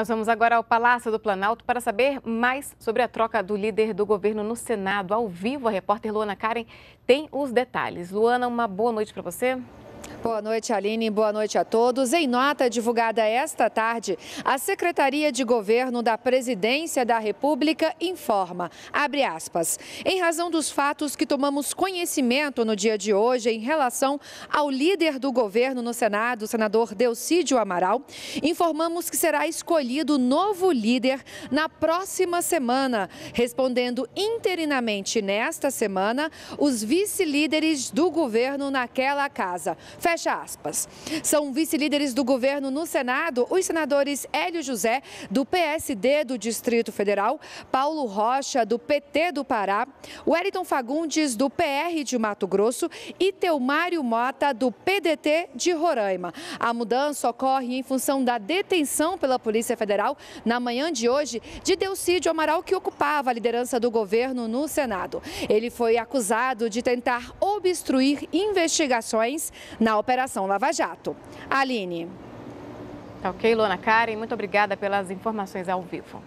Nós vamos agora ao Palácio do Planalto para saber mais sobre a troca do líder do governo no Senado. Ao vivo, a repórter Luana Karen tem os detalhes. Luana, uma boa noite para você. Boa noite, Aline. Boa noite a todos. Em nota divulgada esta tarde, a Secretaria de Governo da Presidência da República informa, abre aspas, em razão dos fatos que tomamos conhecimento no dia de hoje em relação ao líder do governo no Senado, o senador Delcídio Amaral, informamos que será escolhido novo líder na próxima semana, respondendo interinamente nesta semana os vice-líderes do governo naquela casa. Fecha aspas. São vice-líderes do governo no Senado os senadores Hélio José, do PSD do Distrito Federal, Paulo Rocha, do PT do Pará, Wellington Fagundes, do PR de Mato Grosso e Teomário Mota, do PDT de Roraima. A mudança ocorre em função da detenção pela Polícia Federal na manhã de hoje de Delcídio Amaral, que ocupava a liderança do governo no Senado. Ele foi acusado de tentar obstruir investigações na Operação Lava Jato. Aline. Tá ok, Luana Karen, muito obrigada pelas informações ao vivo.